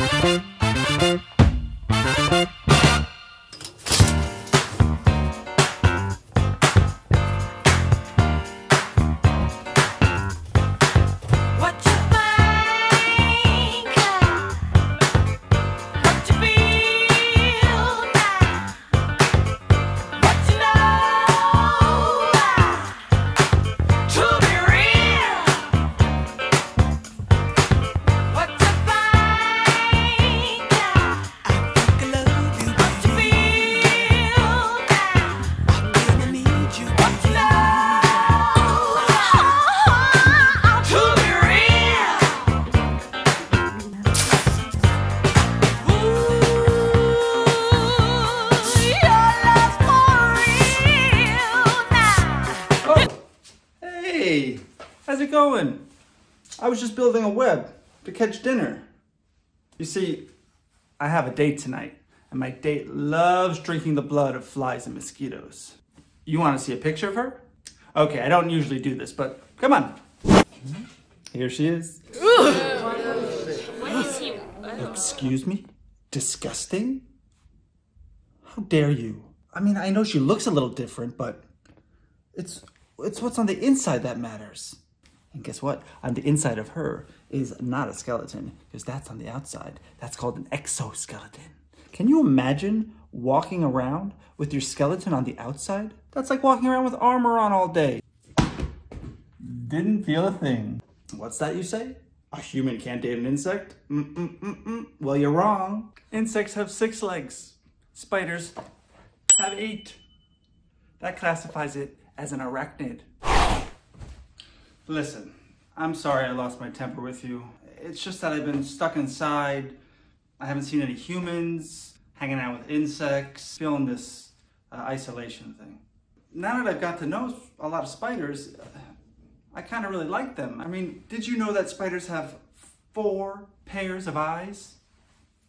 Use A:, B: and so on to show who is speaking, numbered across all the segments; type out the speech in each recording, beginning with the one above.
A: What
B: going? I was just building a web to catch dinner. You see, I have a date tonight, and my date loves drinking the blood of flies and mosquitoes. You want to see a picture of her? Okay, I don't usually do this, but come on. Here she is. Excuse me? Disgusting? How dare you? I mean, I know she looks a little different, but it's it's what's on the inside that matters. And guess what? On the inside of her is not a skeleton, because that's on the outside. That's called an exoskeleton. Can you imagine walking around with your skeleton on the outside? That's like walking around with armor on all day. Didn't feel a thing. What's that you say? A human can't date an insect? Mm-mm-mm-mm. Well, you're wrong. Insects have six legs. Spiders have eight. That classifies it as an arachnid. Listen, I'm sorry I lost my temper with you. It's just that I've been stuck inside. I haven't seen any humans, hanging out with insects, feeling this uh, isolation thing. Now that I've got to know a lot of spiders, uh, I kind of really like them. I mean, did you know that spiders have four pairs of eyes?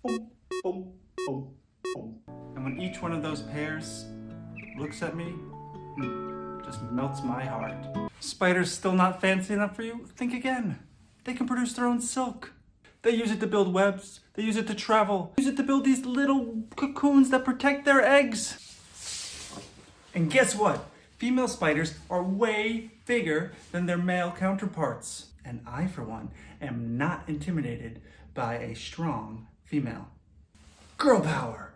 B: Boom, boom, boom, boom. And when each one of those pairs looks at me, hmm, just melts my heart. Spiders still not fancy enough for you? Think again. They can produce their own silk. They use it to build webs. They use it to travel. Use it to build these little cocoons that protect their eggs. And guess what? Female spiders are way bigger than their male counterparts. And I, for one, am not intimidated by a strong female. Girl power!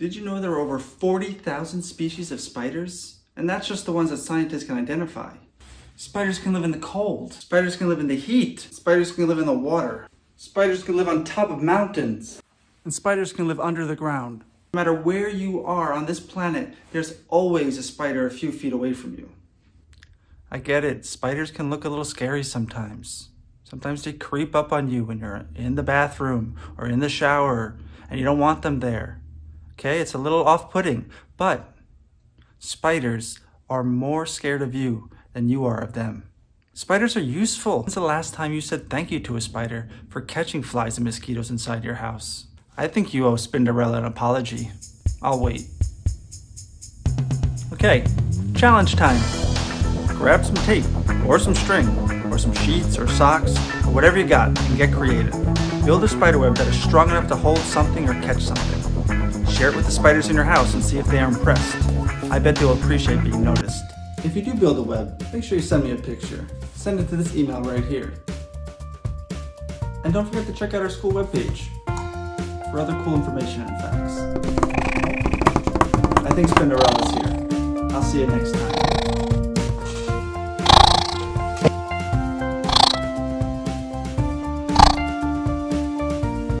B: Did you know there are over 40,000 species of spiders? And that's just the ones that scientists can identify. Spiders can live in the cold. Spiders can live in the heat. Spiders can live in the water. Spiders can live on top of mountains. And spiders can live under the ground. No matter where you are on this planet, there's always a spider a few feet away from you. I get it. Spiders can look a little scary sometimes. Sometimes they creep up on you when you're in the bathroom or in the shower and you don't want them there. Okay, it's a little off putting, but spiders are more scared of you than you are of them. Spiders are useful. When's the last time you said thank you to a spider for catching flies and mosquitoes inside your house? I think you owe Spinderella an apology. I'll wait. Okay, challenge time. Grab some tape, or some string, or some sheets or socks, or whatever you got, and get creative. Build a spiderweb that is strong enough to hold something or catch something. Share it with the spiders in your house and see if they are impressed. I bet they'll appreciate being noticed. If you do build a web, make sure you send me a picture. Send it to this email right here. And don't forget to check out our school webpage for other cool information and facts. I think Spinderella's here. I'll see you next time.